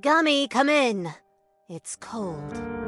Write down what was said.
Gummy, come in. It's cold.